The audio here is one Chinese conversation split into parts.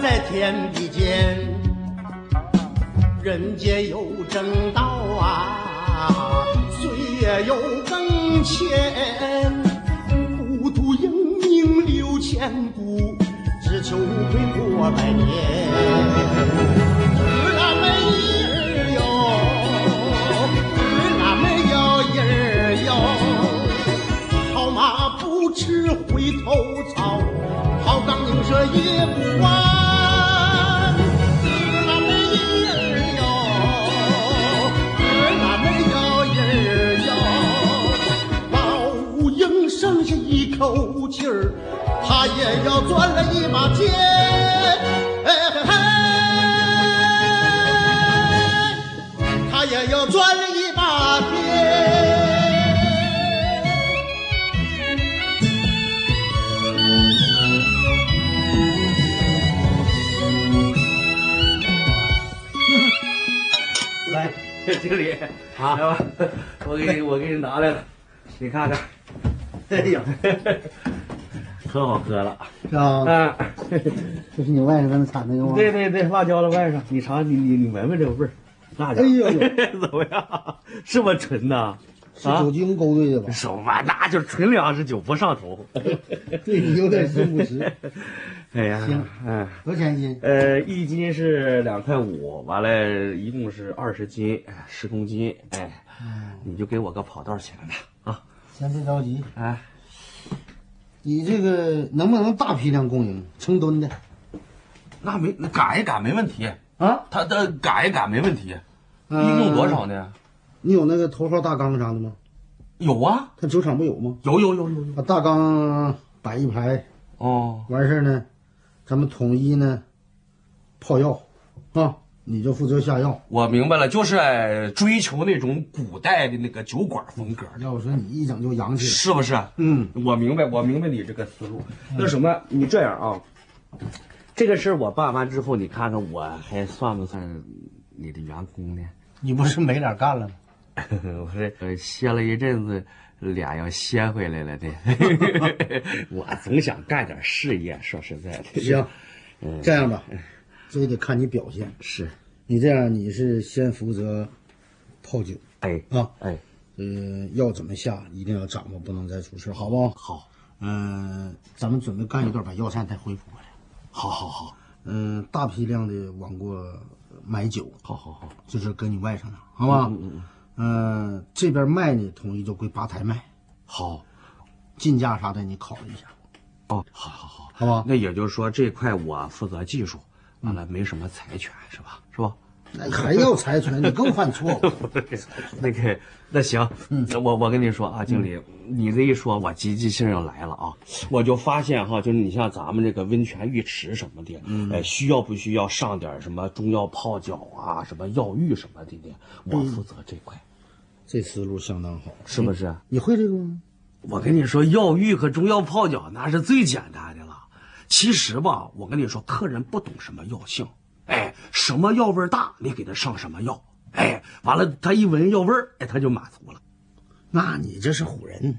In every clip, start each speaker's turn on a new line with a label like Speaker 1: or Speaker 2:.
Speaker 1: 在天地间。人间有正道啊，岁月有更迁，孤独英名留千古，只求无悔过百年。儿啊没儿哟，儿啊没有儿哟，好马不吃回头草，好钢硬蛇也不完。一儿哟，哥儿那没幺儿哟。老鹰剩下一口气儿，他也要钻了一把尖。哎嘿嘿。它也要钻了一把。
Speaker 2: 经理。啊，我给你，我给你拿来了，你看看，哎呀，可好喝了。
Speaker 1: 是啊，
Speaker 2: 啊！
Speaker 1: 这是你外甥他们产的吗？
Speaker 2: 对对对，辣椒的外甥，你尝，你你你闻闻这个味儿，辣椒。
Speaker 1: 哎呦呦，
Speaker 2: 怎么样？是不是纯呐？
Speaker 1: 是酒精勾兑的吧？
Speaker 2: 手吧，那就是纯粮食酒，不上头。
Speaker 1: 对你有点心不实。
Speaker 2: 哎呀，
Speaker 1: 行
Speaker 2: 嗯。
Speaker 1: 多少钱一斤？
Speaker 2: 呃，一斤是两块五，完了，一共是二十斤，哎十公斤，哎，你就给我个跑道钱吧，啊，
Speaker 1: 先别着急，
Speaker 2: 哎，
Speaker 1: 你这个能不能大批量供应，成吨的？
Speaker 2: 那没那赶一赶没问题，
Speaker 1: 啊？
Speaker 2: 他他赶一赶没问题，一
Speaker 1: 嗯
Speaker 2: 共多少呢？
Speaker 1: 你有那个头号大缸啥的吗？
Speaker 2: 有啊，
Speaker 1: 他酒厂不有吗？
Speaker 2: 有有有有有，
Speaker 1: 把大缸摆一排，
Speaker 2: 哦，
Speaker 1: 完事儿呢，咱们统一呢泡药，啊，你就负责下药。
Speaker 2: 我明白了，就是哎追求那种古代的那个酒馆风格，
Speaker 1: 要不说你一整就洋气了，
Speaker 2: 是不是？
Speaker 1: 嗯，
Speaker 2: 我明白，我明白你这个思路。那什么，你这样啊，这个事儿我办完之后，你看看我还算不算你的员工呢？
Speaker 1: 你不是没脸干了吗？
Speaker 2: 我这呃歇了一阵子，脸要歇回来了的。我总想干点事业，说实在的。
Speaker 1: 行，这样吧，这也得看你表现。
Speaker 2: 是，
Speaker 1: 你这样，你是先负责泡酒
Speaker 2: 哎
Speaker 1: 啊，
Speaker 2: 哎，
Speaker 1: 呃，药怎么下一定要掌握，不能再出事，好不好？
Speaker 2: 好，
Speaker 1: 嗯、咱们准备干一段，把药膳再恢复过来。
Speaker 2: 好，好，好，
Speaker 1: 嗯、大批量的往过买酒，
Speaker 2: 好，好，好，
Speaker 1: 就是跟你外甥的，好吧？
Speaker 2: 嗯嗯，
Speaker 1: 嗯、这边卖呢，统一就归吧台卖，
Speaker 2: 好，
Speaker 1: 进价啥的你考虑一下，
Speaker 2: 哦，好，好，好，
Speaker 1: 好吧？
Speaker 2: 那也就是说这块我负责技术，完了没什么财权，是吧？是吧？
Speaker 1: 那 还要财权，你更犯错误。
Speaker 2: 那个，那行，嗯，我我跟你说啊，经理，你这一说，我积极性要来了啊！我就发现哈，就是你像咱们这个温泉浴池什么的，嗯，哎，需要不需要上点什么中药泡脚啊，什么药浴什么的呢？我负责这块，
Speaker 1: 这思路相当好，
Speaker 2: 是不是？
Speaker 1: 你会这个吗？
Speaker 2: 我跟你说，药浴和中药泡脚那是最简单的了。其实吧，我跟你说，客人不懂什么药性，哎，什么药味儿大，你给他上什么药，哎，完了他一闻药味儿，哎，他就满足了。
Speaker 1: 那你这是唬人。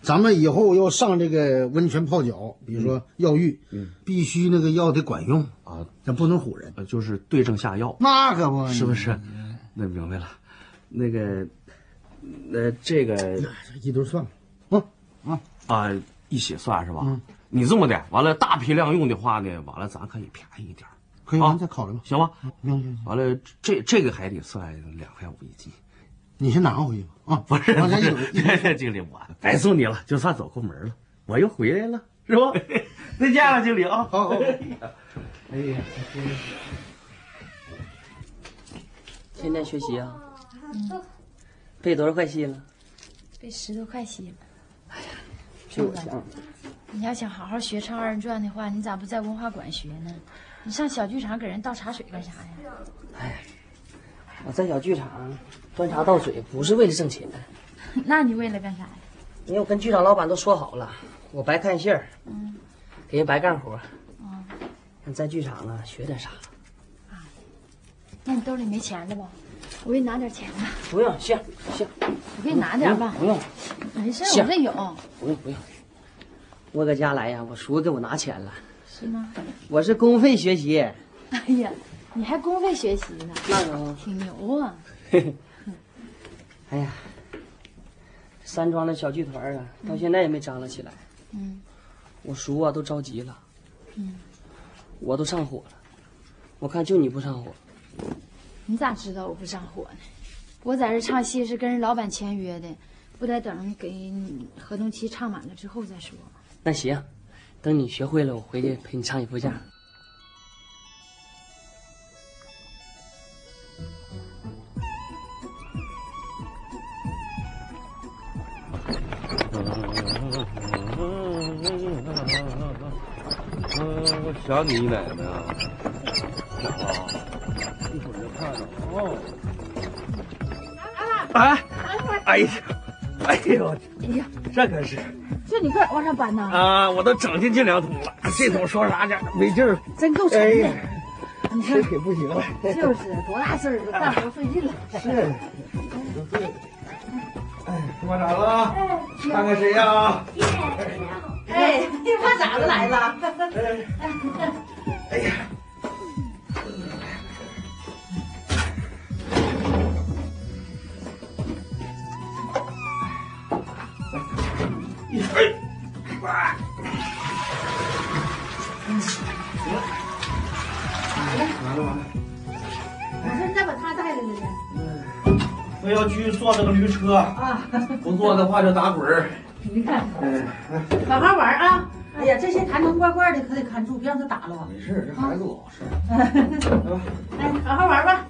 Speaker 1: 咱们以后要上这个温泉泡脚，比如说药浴，嗯，必须那个药得管用
Speaker 2: 啊，
Speaker 1: 咱不能唬人。
Speaker 2: 呃，就是对症下药，
Speaker 1: 那可不，
Speaker 2: 是不是？那明白了，那个，那这个
Speaker 1: 这一堆算了，啊啊，
Speaker 2: 啊、一起算是吧？你这么的，完了大批量用的话呢，完了咱可以便宜一点儿，
Speaker 1: 可以，
Speaker 2: 啊
Speaker 1: 咱再考虑吧。
Speaker 2: 行吧？
Speaker 1: 行行行，
Speaker 2: 完了这这个还得算两块五一斤，
Speaker 1: 你先拿回去吧。啊，
Speaker 2: 不是经理我白送你了，就算走后门了，我又回来了，是不？再见了，经理啊！
Speaker 1: 好好好。
Speaker 2: 哎呀，
Speaker 3: 天天学习啊？背多少块戏了？
Speaker 4: 背十多块戏了。
Speaker 3: 比我强。
Speaker 4: 你要想好好学唱二人转的话，你咋不在文化馆学呢？你上小剧场给人倒茶水干啥呀？
Speaker 3: 哎我在小剧场端茶倒水，不是为了挣钱，
Speaker 4: 那你为了干啥呀？
Speaker 3: 因为我跟剧场老板都说好了，我白看戏儿，
Speaker 4: 嗯，
Speaker 3: 给人白干活。
Speaker 4: 你，
Speaker 3: 在剧场呢，学点啥？
Speaker 4: 啊那你兜里没钱了吧？我给你拿点钱吧。
Speaker 3: 不用，行行，
Speaker 4: 我给你拿点吧。
Speaker 3: 不用，
Speaker 4: 没事，我这有。
Speaker 3: 不用不用。我搁家来呀，我叔给我拿钱了，
Speaker 4: 是吗？
Speaker 3: 我是公费学习。
Speaker 4: 哎呀，你还公费学习呢，
Speaker 3: 那个，
Speaker 4: 挺牛啊！
Speaker 3: 哎呀，山庄的小剧团啊，到现在也没张罗起来。
Speaker 4: 嗯，
Speaker 3: 我叔啊都着急了。
Speaker 4: 嗯，
Speaker 3: 我都上火了，我看就你不上火。
Speaker 4: 你咋知道我不上火呢？我在这唱戏是跟人老板签约的，不得等给你合同期唱满了之后再说？
Speaker 3: 那行，等你学会了，我回去陪你唱一副架。
Speaker 2: 嗯，我想你奶奶啊！一会儿就看着哦。哎，哎呀，哎呦，
Speaker 4: 哎呀，
Speaker 2: 这可是
Speaker 4: 这你快往上搬呐！
Speaker 2: 啊！我都整进这两桶了，这桶说啥呢？没劲儿，
Speaker 4: 真够沉的。
Speaker 2: 哎呀，
Speaker 4: 你看
Speaker 2: 身，体不行了。
Speaker 4: 就是多大事儿，干活费劲了。
Speaker 2: 是，哎，馆长了，看看谁呀？
Speaker 5: 哎，胖嫂子来了。
Speaker 2: 哎呀，
Speaker 5: 我
Speaker 2: 要去坐这个驴车，
Speaker 5: 啊，
Speaker 2: 不坐的话就打滚儿。
Speaker 5: 你看，
Speaker 2: 哎，
Speaker 5: 好好玩啊！哎呀，这些坛坛罐罐的可得看住，别让他打了啊！
Speaker 2: 没事，这孩子老实。
Speaker 5: 哎，好好玩吧。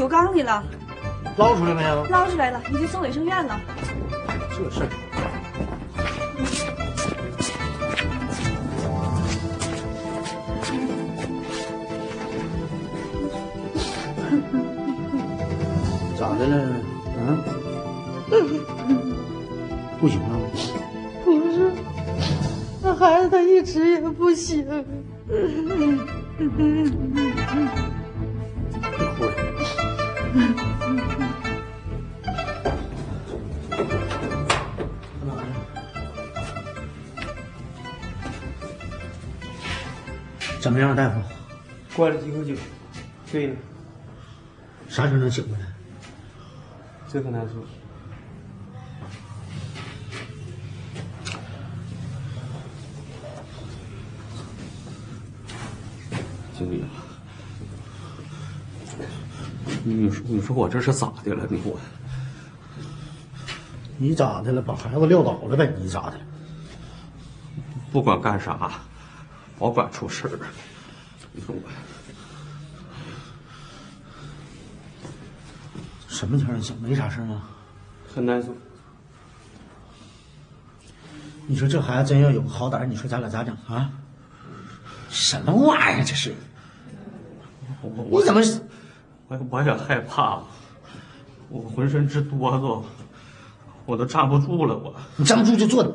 Speaker 6: 酒缸里了，
Speaker 2: 捞出来没有？
Speaker 6: 捞出来了，已经送卫生院了。
Speaker 2: 这事儿。
Speaker 1: 怎么样，大夫？
Speaker 2: 灌了几口酒，对了，
Speaker 1: 啥时候能醒过来？
Speaker 2: 这可难说。经理啊，你说你说我这是咋的了？你我
Speaker 1: 你咋的了？把孩子撂倒了呗？你咋的了？
Speaker 2: 不管干啥，保管出事儿。你说我
Speaker 1: 什么情况？醒没啥事儿啊？
Speaker 2: 很难受。
Speaker 1: 你说这孩子真要有个好歹，你说咱俩咋整啊？什么玩意儿这是？
Speaker 2: 我我
Speaker 1: 你怎么？
Speaker 2: 我我也害怕，我浑身直哆嗦，我都站不住了，我。
Speaker 1: 你站不住就坐着。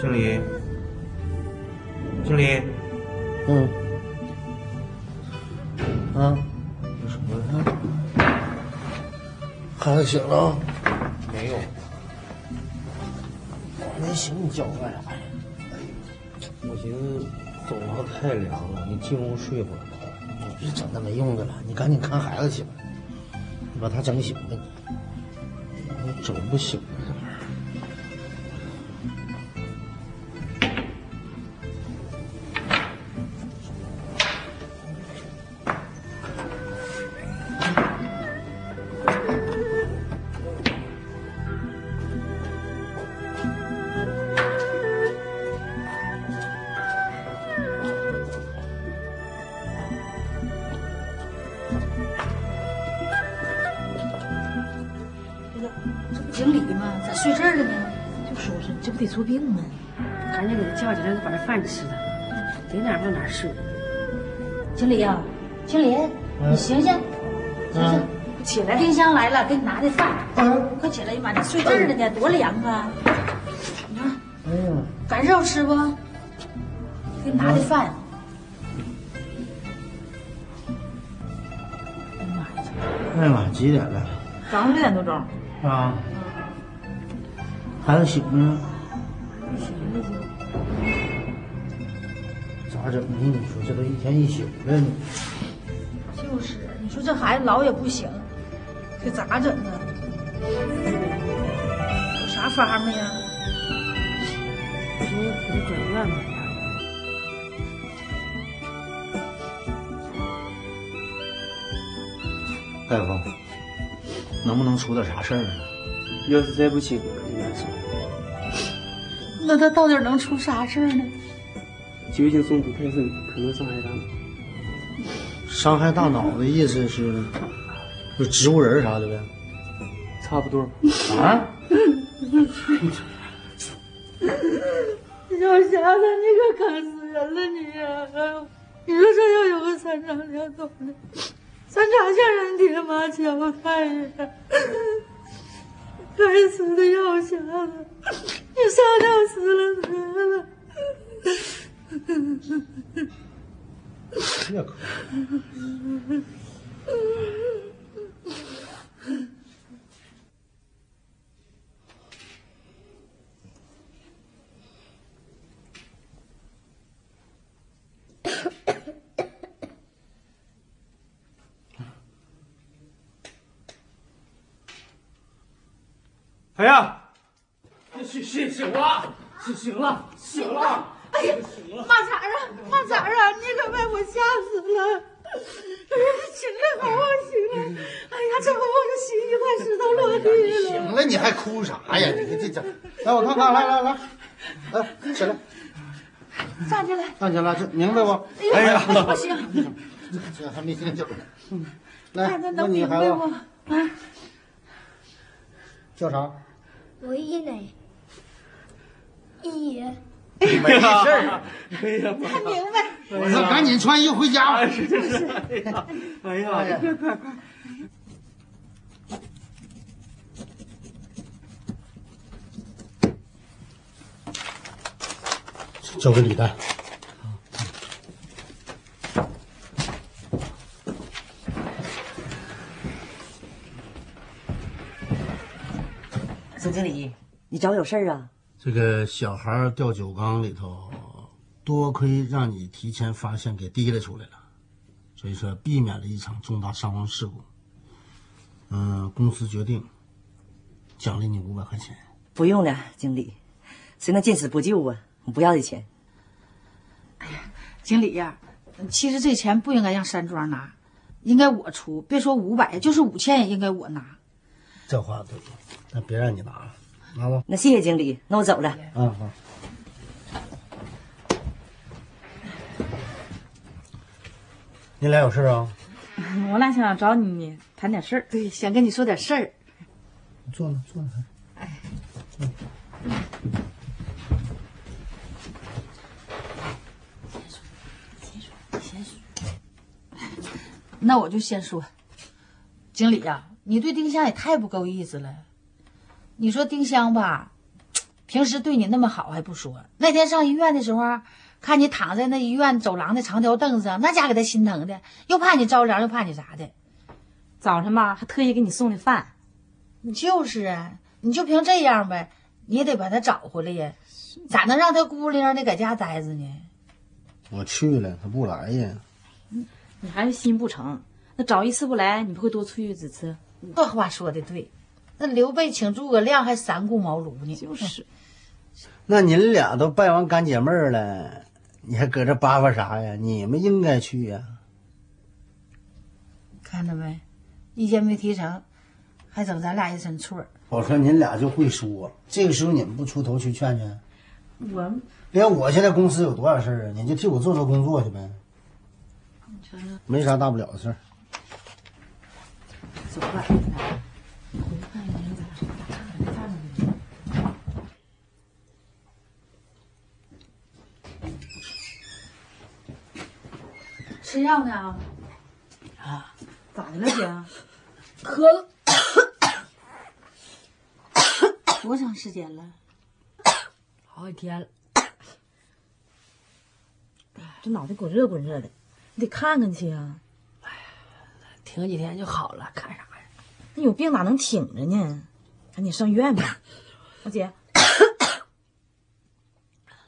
Speaker 1: 经理，经理，
Speaker 2: 嗯，
Speaker 1: 啊，有什么呀？孩子醒了？没有。没醒，你叫我干啥呀？我寻思走廊太凉了，你进屋睡会儿吧。你别整那没用的了，你赶紧看孩子去吧。你把他整醒了，你我整不醒
Speaker 5: 理
Speaker 4: 啊、
Speaker 5: 经理，你醒醒，醒醒，起来！冰箱来了，给你拿的饭。快起来！哎呀妈，你睡这儿了呢，多凉啊！你看，
Speaker 1: 哎呀，
Speaker 5: 赶肉吃不？给你拿的饭。哎呀妈呀！
Speaker 1: 哎呀妈，几点了？
Speaker 5: 早上六点多钟。
Speaker 1: 啊，孩子醒呢？咋整呢？你说这都一天一宿了，你
Speaker 5: 就是，你说这孩子老也不行，这咋整啊？有啥法没呀？
Speaker 4: 我说给他转院吧。
Speaker 1: 大夫，能不能出点啥事儿啊？
Speaker 2: 要是再不行，
Speaker 5: 那他到底能出啥事儿呢？
Speaker 2: 酒精中毒太深，可能伤害大脑。
Speaker 1: 伤害大脑的意思是，就植物人啥的呗？
Speaker 2: 差不多。
Speaker 1: 啊？
Speaker 5: 小霞子，你可坑死人了你呀、你说这要有个三长两短的，三长像人铁马裘太呀！该死的药匣子，你上吊死了得了。
Speaker 1: 这可
Speaker 2: 哎呀，醒醒醒了，醒醒了，醒了！
Speaker 5: 哎呀，马茬儿啊，马茬儿啊，你可把我吓死了！醒了，好好醒了！哎呀，这回我就心一块石头落地了。
Speaker 1: 行了，你还哭啥呀？你这这，来我看看，来来来，来起来，
Speaker 5: 站起来！
Speaker 1: 站起来，这明白不？
Speaker 5: 哎呀，不行，
Speaker 1: 这还没醒酒呢。来
Speaker 5: 看他，
Speaker 1: 那你
Speaker 5: 能明白
Speaker 1: 孩子
Speaker 5: 不？啊，
Speaker 1: 叫啥？
Speaker 7: 我一奶，一爷，
Speaker 1: 没事儿。
Speaker 2: 哎呀，
Speaker 5: 看明白。
Speaker 1: 我说赶紧穿衣服回家吧。
Speaker 2: 是是是，哎呀，哎呀，快快快！
Speaker 1: 交给李丹。
Speaker 8: 总经理，你找我有事儿啊？
Speaker 1: 这个小孩掉酒缸里头，多亏让你提前发现，给提了出来了，所以说避免了一场重大伤亡事故。嗯，公司决定奖励你五百块钱。
Speaker 8: 不用了，经理，谁能见死不救啊？我不要这钱。
Speaker 5: 哎呀经理呀、其实这钱不应该让山庄拿，应该我出。别说五百，就是五千也应该我拿。
Speaker 1: 这话对，但别让你拿了，拿吧。
Speaker 8: 那谢谢经理，那我走了。
Speaker 1: 啊好。你俩有事啊？
Speaker 9: 我俩想找你谈点事儿。
Speaker 5: 对，想跟你说点事儿。
Speaker 1: 坐呢，坐呢。
Speaker 5: 那我就先说，经理呀、你对丁香也太不够意思了。你说丁香吧，平时对你那么好还不说，那天上医院的时候，看你躺在那医院走廊的长条凳子上，那家给他心疼的，又怕你着凉，又怕你啥的。
Speaker 9: 早上吧，还特意给你送的饭。
Speaker 5: 你就是啊，你就凭这样呗，你也得把他找回来呀，咋能让他孤零零的搁家待着呢？
Speaker 1: 我去了，他不来呀。
Speaker 9: 你还是心不成？那找一次不来，你不会多出去几次？
Speaker 5: 这话说的对，那刘备请诸葛亮还三顾茅庐呢。
Speaker 9: 就是，
Speaker 1: 那您俩都拜完干姐妹儿了，你还搁这叭叭啥呀？你们应该去呀。
Speaker 5: 看着没，意见没提成，还整咱俩一身错儿。
Speaker 1: 我说您俩就会说，这个时候你们不出头去劝劝？
Speaker 5: 我
Speaker 1: 连我现在公司有多少事儿啊？你就替我做做工作去呗，没啥大不了的事儿。
Speaker 5: 走吧。吃药呢？
Speaker 9: 啊，咋的了姐？
Speaker 5: 咳了 多长时间了？
Speaker 4: 好几天了。
Speaker 9: 这脑袋滚热滚热的，你得看看去啊。
Speaker 4: 挺几天就好了，看啥呀？
Speaker 9: 那有病咋能挺着呢？赶紧上医院吧。老姐，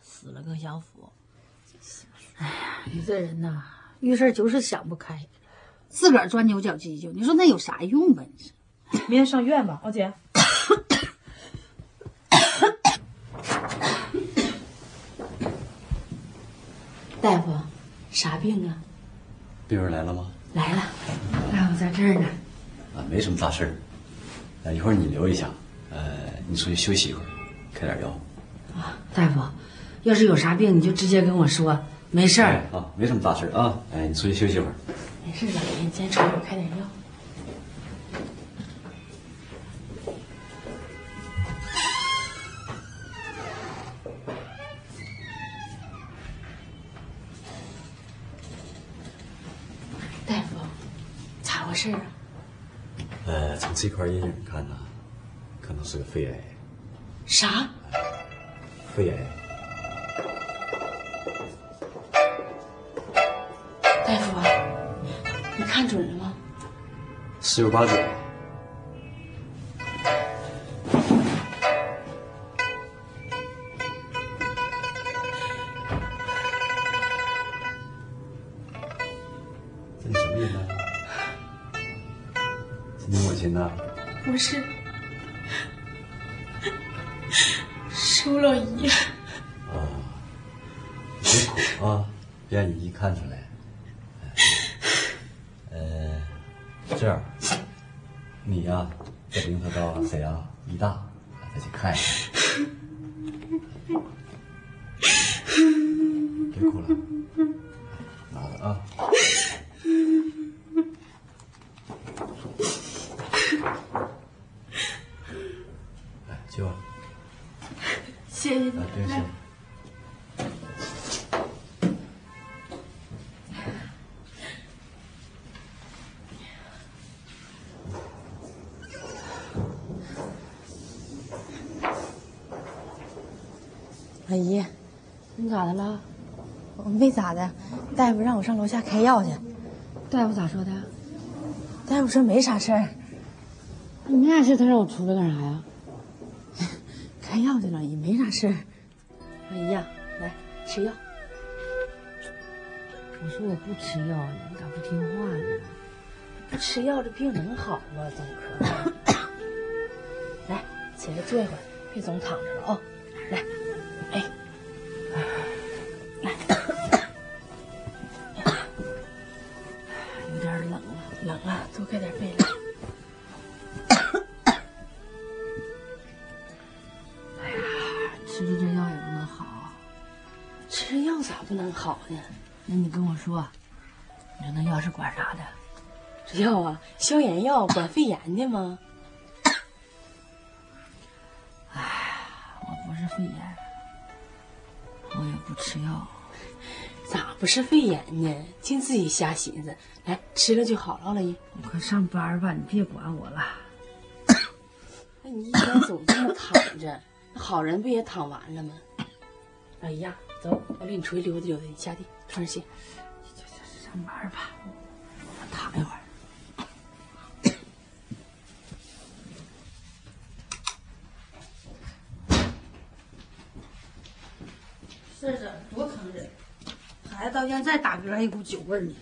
Speaker 4: 死了更享福。哎呀，你这人呐，遇事就是想不开，自个儿钻牛角尖就，你说那有啥用吧？你说。
Speaker 9: 明天上医院吧，老姐。
Speaker 4: 大夫，啥病啊？
Speaker 10: 病人来了吗？
Speaker 4: 来了，大夫在这儿呢。
Speaker 10: 啊，没什么大事儿。啊，一会儿你留一下，呃，你出去休息一会儿，开点药。
Speaker 4: 啊，大夫，要是有啥病你就直接跟我说，没事儿。
Speaker 10: 哎啊，没什么大事儿啊。哎，你出去休息会儿。
Speaker 4: 没事，老爷，你先出去，我开点药。大夫，咋回事啊？
Speaker 10: 呃，从这块阴影看呢，可能是个肺癌。
Speaker 4: 啥？
Speaker 10: 肺癌？
Speaker 4: 看准了吗？
Speaker 10: 十有八九。
Speaker 11: 阿姨，
Speaker 4: 你咋的了？
Speaker 11: 我没咋的，大夫让我上楼下开药去。
Speaker 4: 大夫咋说的？
Speaker 11: 大夫说没啥事儿，
Speaker 4: 你没啥事，他让我出来干啥呀？
Speaker 11: 开药去了，阿姨没啥事儿。
Speaker 4: 阿姨呀，来吃药。我说我不吃药，你咋不听话呢？不吃药这病能好吗？总科，来起来坐一会儿，别总躺着了啊、来，说，你说那药是管啥的？这药啊，消炎药，管肺炎的吗？哎，我不是肺炎，我也不吃药。咋不是肺炎呢？净自己瞎寻思。来，吃了就好了，老姨。你快上班吧，你别管我了。那你一天总这么躺着，好人不也躺完了吗？老姨呀，走，我领你出去溜达溜达，你下地穿上鞋，
Speaker 12: 玩吧，
Speaker 4: 我躺一会儿。
Speaker 12: 是是，多坑人！孩子到现在打嗝还一股酒味儿呢。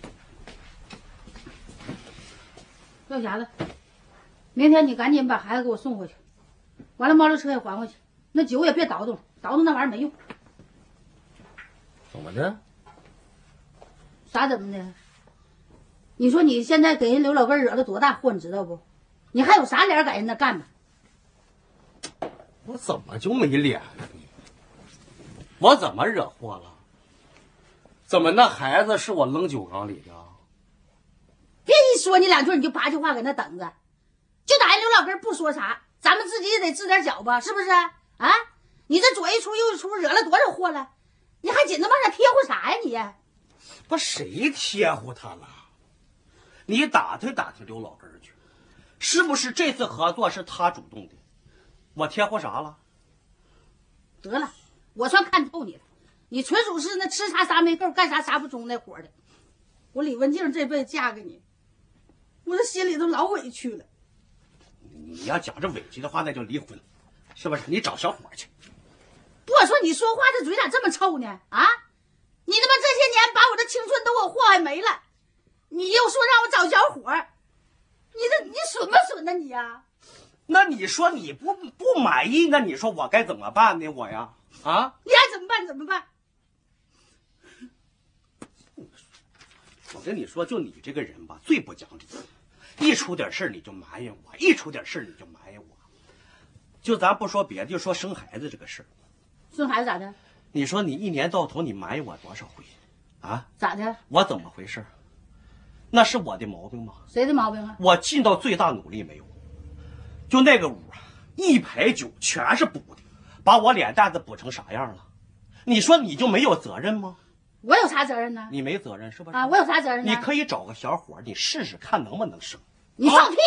Speaker 5: 药匣子，明天你赶紧把孩子给我送回去，完了摩托车也还回去，那酒也别倒腾，倒腾那玩意儿没用。
Speaker 13: 怎么的？
Speaker 5: 啥怎么的？你说你现在给人刘老根惹了多大祸，你知道不？你还有啥脸在人那干呢？
Speaker 14: 我怎么就没脸了呢？我怎么惹祸了？怎么那孩子是我扔酒缸里的？
Speaker 5: 别一说你两句你就八句话搁那等着，就打人刘老根不说啥，咱们自己也得治点脚吧，是不是？啊，你这左一出右一出，惹了多少祸了？你还紧着往上贴乎啥呀你？
Speaker 14: 不，谁贴乎他了？你打听打听刘老根去，是不是这次合作是他主动的？我贴乎啥了？
Speaker 5: 得了，我算看透你了，你纯属是那吃啥啥没够，干啥啥不中那伙的。我李文静这辈子嫁给你，我这心里头老委屈了。
Speaker 14: 你要讲这委屈的话，那就离婚，是不是？你找小伙去。
Speaker 5: 不，我说你说话这嘴咋这么臭呢？啊！你他妈这我的青春都给我祸害没了，你又说让我找小伙儿你这你损不损呢你呀？
Speaker 14: 那你说你不不满意，那你说我该怎么办呢？我呀，啊！
Speaker 5: 你爱怎么办怎么办？
Speaker 14: 我跟你说，就你这个人吧，最不讲理，一出点事你就埋怨我，一出点事你就埋怨我。就咱不说别的，就说生孩子这个事儿。
Speaker 5: 生孩子咋的？
Speaker 14: 你说你一年到头你埋怨我多少回，啊？
Speaker 5: 咋的？
Speaker 14: 我怎么回事？那是我的毛病吗？
Speaker 5: 谁的毛病啊？
Speaker 14: 我尽到最大努力没有？就那个屋啊，一排酒全是补的，把我脸蛋子补成啥样了？你说你就没有责任吗？
Speaker 5: 我有啥责任呢？
Speaker 14: 你没责任是不是？
Speaker 5: 啊，我有啥责任呢？
Speaker 14: 你可以找个小伙，你试试看能不能生。
Speaker 5: 你放屁！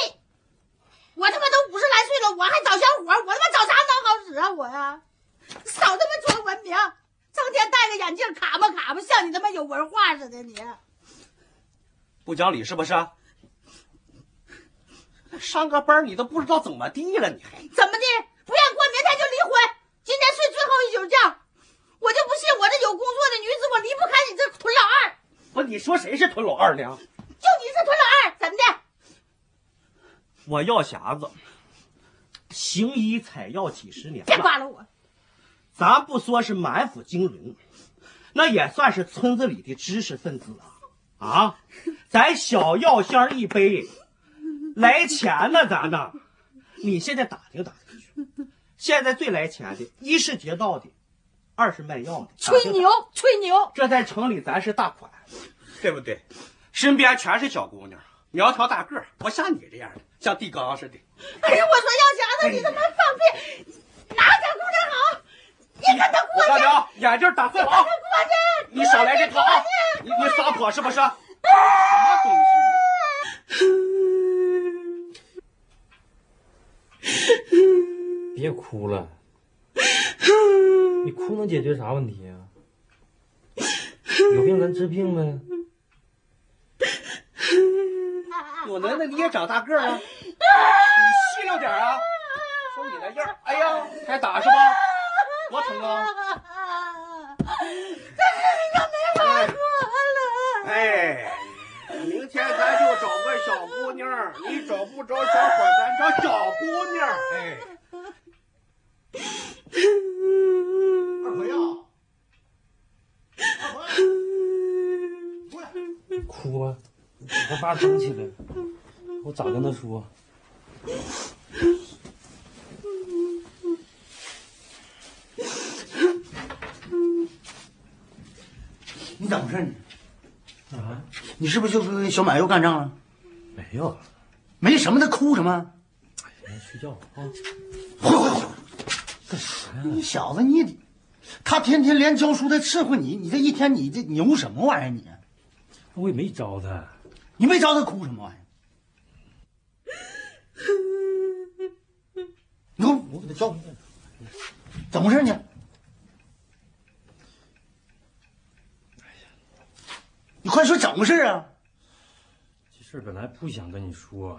Speaker 5: 我他妈都五十来岁了，我还找小伙？我他妈找啥能好使啊？我呀，少他妈装文明，成天戴个眼镜卡吧卡吧，像你他妈有文化似的你。
Speaker 14: 不讲理是不是？上个班你都不知道怎么地了，你还
Speaker 5: 怎么地？不愿过明天就离婚，今天睡最后一宿觉。我就不信我这有工作的女子，我离不开你这屯老二。
Speaker 14: 不，你说谁是屯老二呢？
Speaker 5: 就你是屯老二，怎么的？
Speaker 14: 我药匣子行医采药几十年了，
Speaker 5: 别扒拉我。
Speaker 14: 咱不说是满腹经纶，那也算是村子里的知识分子啊！啊，咱小药箱一杯，来钱呢，咱呢？你现在打听打听去，现在最来钱的，一是劫道的。二是卖药的，
Speaker 5: 吹牛吹牛，
Speaker 14: 这在城里咱是大款，对不对？身边全是小姑娘，苗条大个，不像你这样的，像地缸似的。
Speaker 5: 哎呀，我说药匣子，你他妈放屁！你跟他过去！
Speaker 14: 大娘，眼镜打碎了啊！你少来这套啊！你你撒泼是不是？什么
Speaker 13: 东西？别哭了。你哭能解决啥问题啊？有病咱治病呗。
Speaker 14: 有能耐你也长大个啊！你细溜点啊！瞅你那样，哎呀，还打是吧？多疼啊！哎，明天咱就找个小姑娘，你找不着小伙，咱找小姑娘。哎。二回呀！二回，过来！
Speaker 13: 哭吧，我爸整起来，我咋跟他说？
Speaker 1: 你咋回事
Speaker 13: 你？啊？
Speaker 1: 你是不是就跟小满又干仗了？
Speaker 13: 没有，
Speaker 1: 没什么，他哭什么？
Speaker 13: 哎呀，睡觉啊！
Speaker 1: 回回回！
Speaker 13: 干啥呀？
Speaker 1: 你小子，你他天天连教书带伺候你，你这一天你这牛什么玩意儿你？
Speaker 13: 我也没招他，
Speaker 1: 你没招他哭什么玩意儿？你给我，我给他叫。怎么回事呢？你快说怎么回事啊？
Speaker 13: 这事儿本来不想跟你说，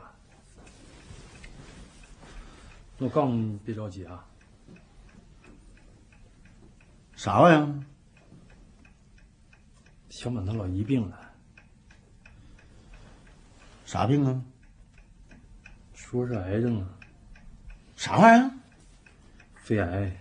Speaker 13: 那我告诉你别着急啊。
Speaker 1: 啥玩意儿？
Speaker 13: 小满他老姨病了，
Speaker 1: 啥病啊？
Speaker 13: 说是癌症啊。
Speaker 1: 啥玩意儿？
Speaker 13: 肺癌。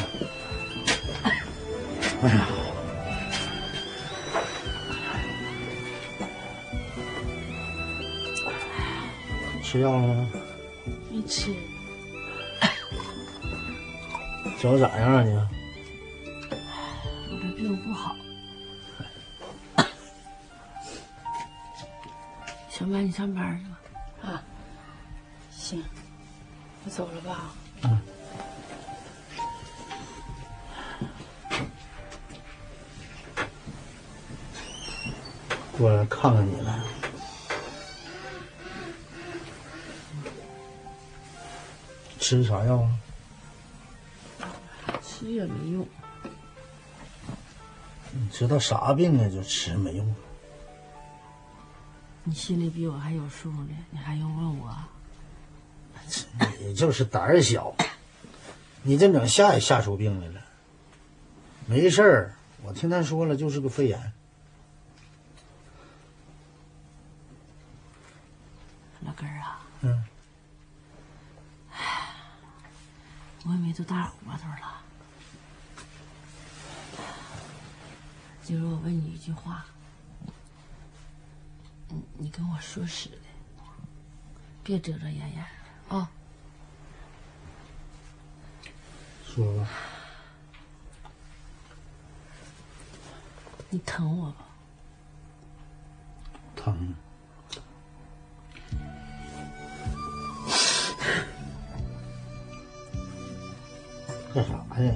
Speaker 1: 啊。哎呀，吃药了吗？
Speaker 4: 没吃。
Speaker 1: 脚咋样啊你？
Speaker 4: 我这病不好。小满，你上班去吧。啊，行，我走了吧。
Speaker 1: 嗯。过来看看你来。吃啥药啊？
Speaker 4: 吃也没用。
Speaker 1: 你知道啥病啊？就吃没用。
Speaker 4: 你心里比我还有数呢，你还用问我？
Speaker 1: 你就是胆儿小，你这整吓也吓出病来了。没事儿，我听他说了，就是个肺炎。
Speaker 4: 老根儿啊，
Speaker 1: 嗯，
Speaker 4: 我也没多大活头了。今儿我问你一句话，你你跟我说实的，别遮遮掩掩的啊。
Speaker 1: 说吧，
Speaker 4: 你疼我吧？
Speaker 1: 疼。干啥呀？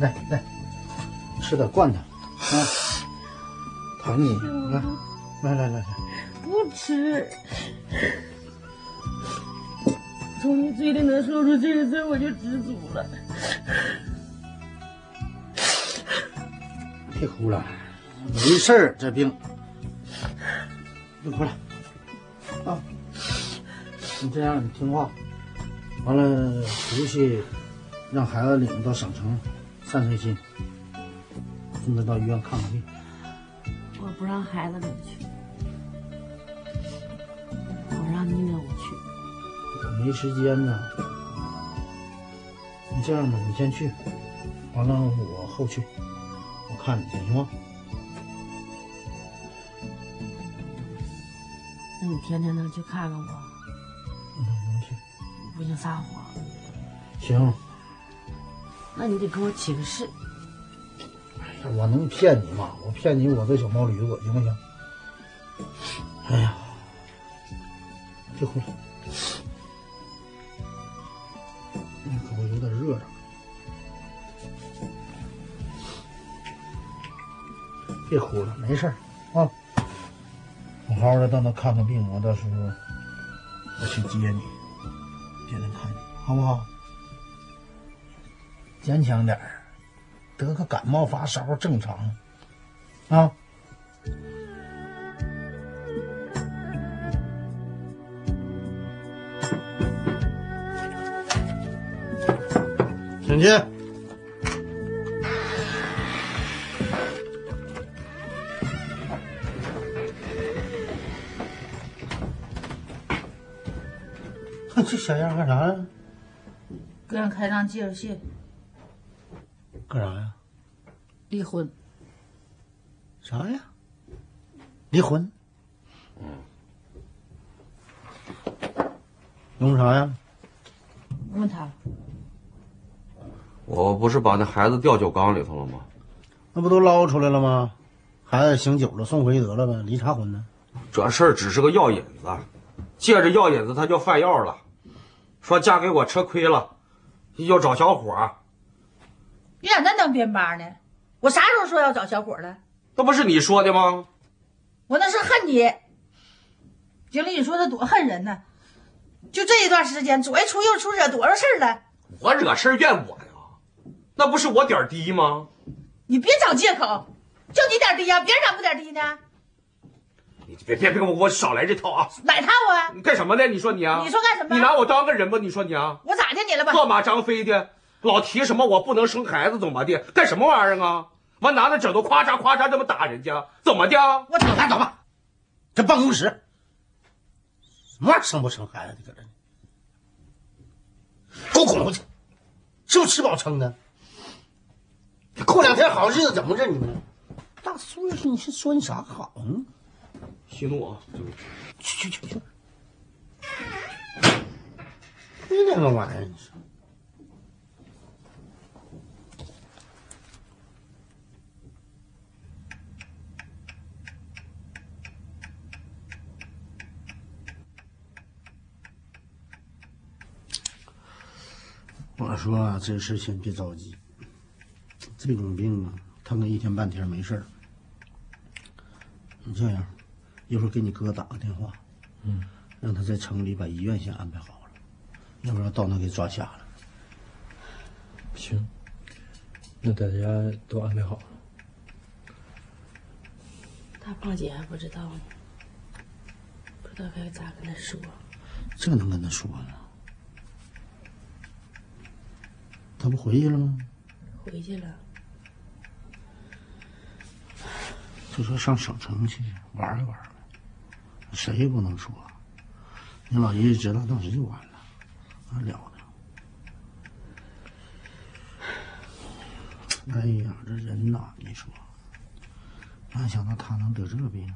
Speaker 1: 来来，吃点罐头啊！疼你，来来来来来，
Speaker 4: 不吃。从你嘴里能说出这个字，我就知足了。
Speaker 1: 别哭了，没事儿，这病。别哭了，啊！你这样，你听话，完了回去让孩子领到省城散散心，送他到医院看看病。
Speaker 4: 我不让孩子领去，我让你领我去。
Speaker 1: 没时间呢。你这样吧，你先去，完了我后去，我看你去，行吗？
Speaker 4: 那你天天能去看看我？撒谎。
Speaker 1: 行。
Speaker 4: 那你得给我起个誓。
Speaker 1: 哎呀，我能骗你吗？我骗你，我这小毛驴子行不行？哎呀，别哭了。你可不有点热着。别哭了，没事儿啊。好好的到那看看病，我到时候我去接你，接来看见，好不好？坚强点儿，得个感冒发烧正常啊。请进。这小样干啥呀？
Speaker 15: 给俺开张介绍信，
Speaker 1: 干啥呀？
Speaker 15: 离婚。
Speaker 1: 啥呀？离婚？
Speaker 2: 嗯。
Speaker 1: 弄啥呀？
Speaker 15: 问他。
Speaker 2: 我不是把那孩子掉酒缸里头了吗？
Speaker 1: 那不都捞出来了吗？孩子醒酒了，送回去得了呗，离啥婚呢？
Speaker 2: 这事儿只是个药引子，借着药引子他就犯药了。说嫁给我吃亏了，要找小伙。
Speaker 15: 你咋那当编巴呢？我啥时候说要找小伙了？
Speaker 2: 那不是你说的吗？
Speaker 15: 我那是恨你。经理，你说他多恨人呢？就这一段时间，左一出右出，惹多少事儿了？
Speaker 2: 我惹事怨我呀？那不是我点低吗？
Speaker 15: 你别找借口，就你点低呀，别人咋不点低呢？
Speaker 2: 你别别别跟我我少来这套啊！
Speaker 15: 哪套啊？
Speaker 2: 你干什么呢？你说你啊？
Speaker 15: 你说干什么？
Speaker 2: 你拿我当个人吗？你说你啊？
Speaker 15: 我咋的你了吧？
Speaker 2: 乱马张飞的，老提什么我不能生孩子怎么的？干什么玩意儿啊？完拿那枕头夸嚓夸嚓这么打人家，怎么的？
Speaker 15: 我
Speaker 1: 走吧走吧，这办公室什么玩意儿生不生孩子的搁这？给我滚回去！是不是吃饱撑的？过两天好日子怎么着？你们大孙子，你是说你啥好呢？
Speaker 2: 息怒啊！
Speaker 1: 去去去去！你那个玩意儿，你说。我说啊，这事先别着急。这种病啊，疼个一天半天没事儿。你这样，一会儿给你哥打个电话，
Speaker 13: 嗯，
Speaker 1: 让他在城里把医院先安排好了，要不然到那给抓瞎了。
Speaker 13: 行，那大家都安排好了。
Speaker 4: 大胖姐还不知道呢，不知道该咋跟他说。
Speaker 1: 这能跟他说呢？他不回去了吗？
Speaker 4: 回去了。
Speaker 1: 就说上省城去玩一玩呗，谁也不能说。你老爷爷知道当时就完了，那了得。哎呀，这人呐，你说，哪想到他能得这病呢？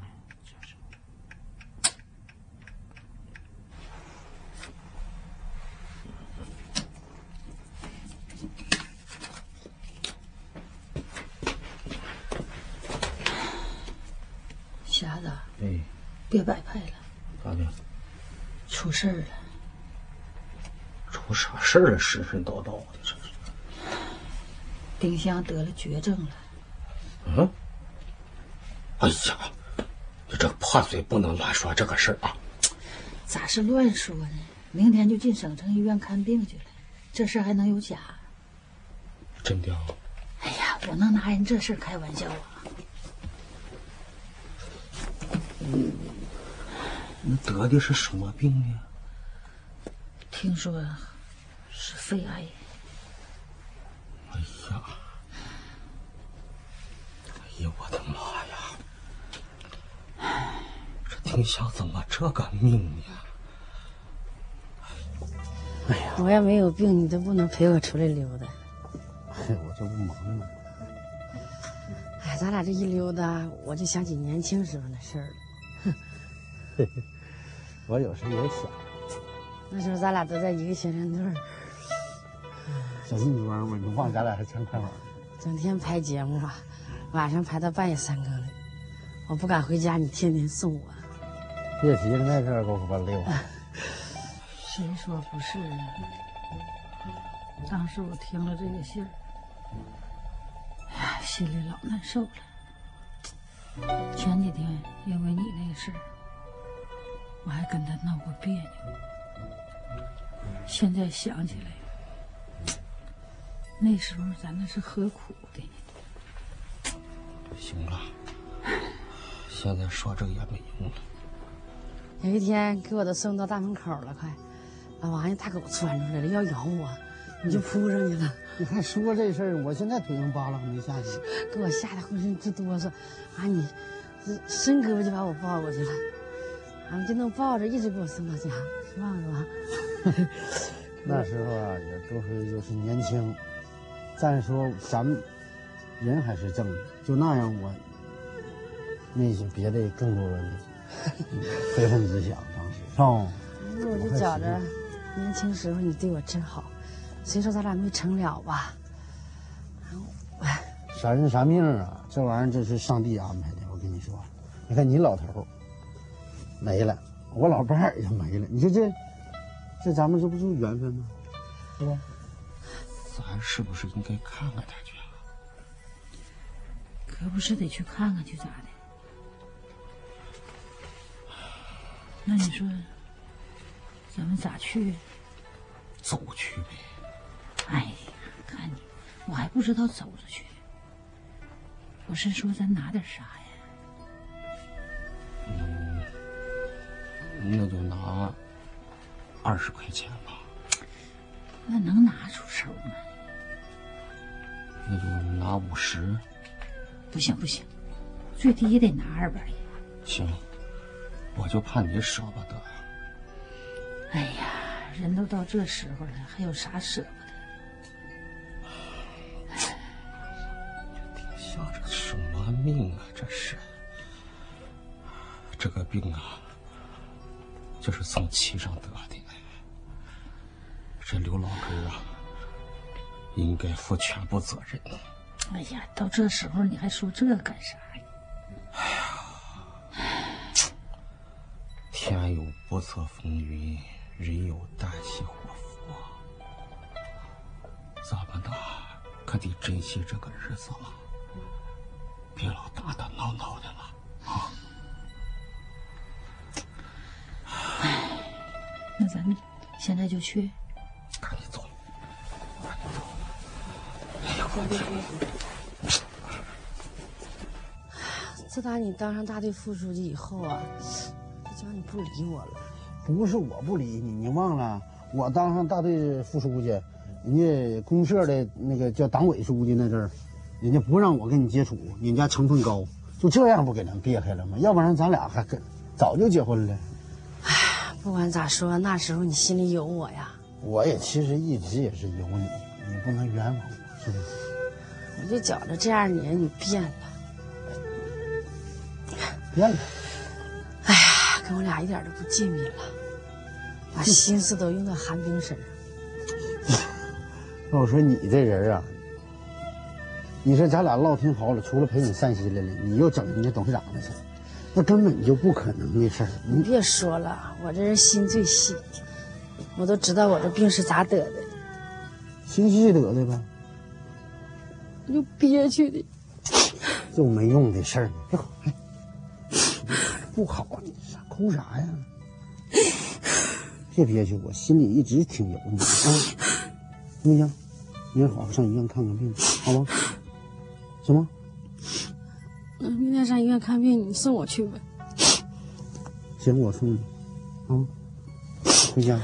Speaker 5: 瞎子，
Speaker 1: 哎，
Speaker 5: 别摆拍了，
Speaker 1: 咋的？
Speaker 5: 出事儿了。
Speaker 1: 出啥事儿了？神神叨叨的，这是。
Speaker 5: 丁香得了绝症了。
Speaker 1: 嗯。哎呀，你这破嘴不能乱说这个事儿啊！
Speaker 5: 咋是乱说呢？明天就进省城医院看病去了，这事儿还能有假？
Speaker 1: 真的？
Speaker 5: 哎呀，我能拿人这事儿开玩笑啊？
Speaker 1: 嗯，那得的是什么病呢？
Speaker 5: 听说是肺癌。
Speaker 1: 哎呀！哎呀，我的妈呀！这丁香怎么这个命呢？哎呀！
Speaker 4: 我要没有病，你都不能陪我出来溜达。
Speaker 1: 哎，我这不忙吗？
Speaker 4: 哎，咱俩这一溜达，我就想起年轻时候的事儿了。
Speaker 1: 我有时也想，
Speaker 4: 那时候咱俩都在一个宣传队儿，
Speaker 1: 小金庄嘛，你忘咱俩还唱快板，
Speaker 4: 整天拍节目啊，晚上拍到半夜三更的，我不敢回家，你天天送我。
Speaker 1: 别提了，那事儿可可把累坏了。
Speaker 5: 谁说不是呢？当时我听了这个信儿，哎呀，心里老难受了。前几天因为你那个事儿，我还跟他闹过别扭。现在想起来，那时候咱那是何苦的呢？
Speaker 1: 行了，现在说这个也没用了。
Speaker 4: 有一天给我都送到大门口了，快，把王家大狗窜出来了，要咬我，你就扑上去了。
Speaker 1: 你还说这事儿，我现在腿上扒拉，还没下去，
Speaker 4: 给我吓得浑身直哆嗦。啊，你伸胳膊就把我抱过去了，俺们就能抱着一直给我送到家，忘了吧？
Speaker 1: 那时候啊，也都是就是年轻，再说咱们人还是正的，就那样我那些别的更多的非分之想，当时是吧？
Speaker 4: 那我就觉着年轻时候你对我真好，虽说咱俩没成了吧。
Speaker 1: 啥人啥命啊！这玩意儿这是上帝安排的。我跟你说，你看你老头儿没了，我老伴儿也没了。你说这这咱们这不就是缘分吗？是吧？咱是不是应该看看他去啊？
Speaker 5: 可不是得去看看去咋的？那你说咱们咋去？
Speaker 1: 走去呗。
Speaker 5: 哎呀，看你，我还不知道走着去。我是说，咱拿点啥呀？
Speaker 1: 嗯，那就拿二十块钱吧。
Speaker 5: 那能拿出手吗？
Speaker 1: 那就拿五十。
Speaker 5: 不行不行，最低也得拿二百。
Speaker 1: 行，我就怕你舍不得。
Speaker 5: 哎呀，人都到这时候了，还有啥舍不得？
Speaker 1: 什么命啊！这是，这个病啊，就是从气上得的。这刘老根啊，应该负全部责任。
Speaker 5: 哎呀，到这时候你还说这干啥呀？
Speaker 1: 哎呀，天有不测风云，人有旦夕祸福。咱们呐，可得珍惜这个日子了。别老打打闹闹的了，
Speaker 5: 现在就去，
Speaker 1: 赶紧走，赶紧走！
Speaker 4: 哎呀！自打你当上大队副书记以后啊，就叫你不理我了。
Speaker 1: 不是我不理你，你忘了我当上大队副书记，人家公社的那个叫党委书记那阵儿。人家不让我跟你接触，人家成分高，就这样不给咱别开了吗？要不然咱俩还跟早就结婚了。
Speaker 4: 哎，不管咋说，那时候你心里有我呀。
Speaker 1: 我也其实一直也是有你，你不能冤枉我，是不是？
Speaker 4: 我就觉着这二年你变了，
Speaker 1: 变了。
Speaker 4: 哎呀，跟我俩一点都不亲密了，把心思都用到韩冰身上。
Speaker 1: 那我说你这人啊，你说咱俩唠挺好了，除了陪你散心来了，你又整人家董事长的事那根本就不可能的事儿。
Speaker 4: 你别说了，我这人心最细，我都知道我这病是咋得的。
Speaker 1: 心细得的呗，
Speaker 4: 又憋屈的，
Speaker 1: 又没用的事儿，不好，你啥哭啥呀？别憋屈，我心里一直挺有你啊，行不行？明儿好好上医院看看病，好吗？行吗？
Speaker 4: 那明天上医院看病，你送我去呗。
Speaker 1: 行，我送你，啊，回家，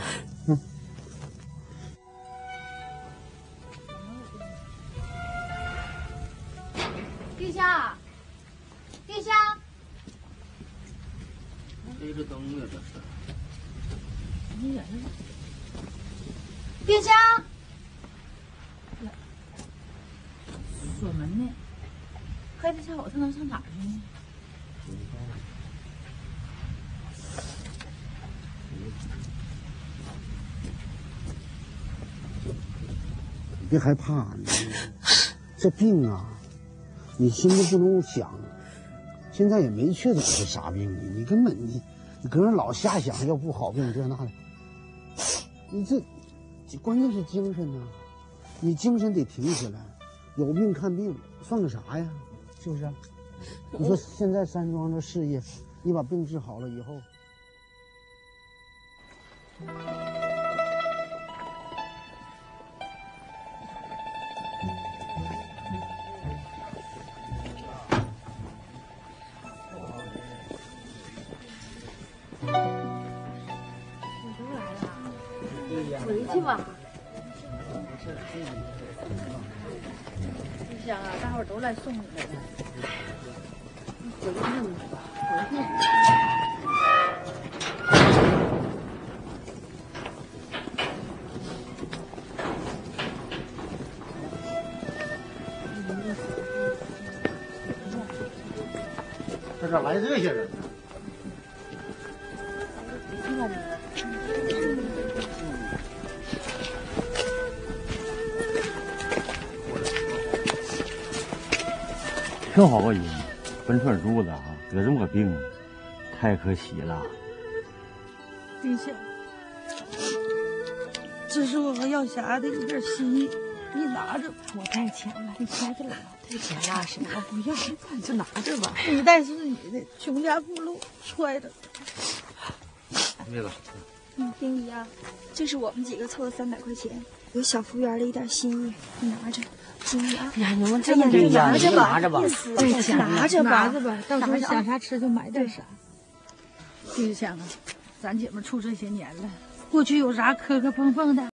Speaker 1: 别害怕，你 这病啊，你心里不能想，现在也没确诊是啥病呢，你根本你你搁那老瞎想，要不好病这那的，你这关键是精神呐、你精神得挺起来，有病看病算个啥呀？是不是？你说现在山庄的事业，你把病治好了以后，
Speaker 16: 病，太可惜了。
Speaker 5: 冰香，这是我和耀霞的一点心意，你拿着吧。
Speaker 6: 我带钱了，你揣着了。
Speaker 5: 带钱了，什么不要，你就拿着吧。你带是你的，穷家富路揣着。
Speaker 2: 妹子，
Speaker 6: 嗯，丁姨啊，这是我们几个凑的三百块钱，有小服务员的一点心意，你拿着。丁姨啊，
Speaker 4: 呀，你们
Speaker 6: 这拿着吧，
Speaker 4: 拿着吧
Speaker 6: 拿着吧，
Speaker 5: 拿着吧，到时候想啥吃就买点啥。丁香啊，咱姐们处这些年了，过去有啥磕磕碰碰的，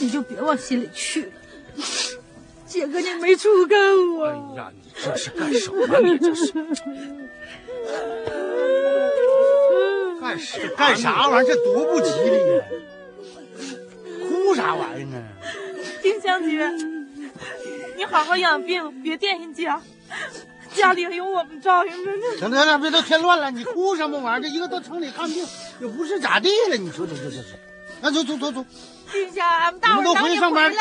Speaker 5: 你就别往心里去了。姐跟你没处够啊。
Speaker 2: 哎呀，你这是干什么？你这是
Speaker 1: 干啥玩意儿？这多不吉利呀哭啥玩意儿呢
Speaker 5: 丁香菊你好好养病别惦记家家里还有我们照应着呢。
Speaker 1: 行了行了别都添乱了你哭什么玩意儿？这一个到城里看病也不是咋地了你说这这这是那走走走走。
Speaker 5: 丁香俺们大伙
Speaker 1: 都回去上班。
Speaker 5: 了。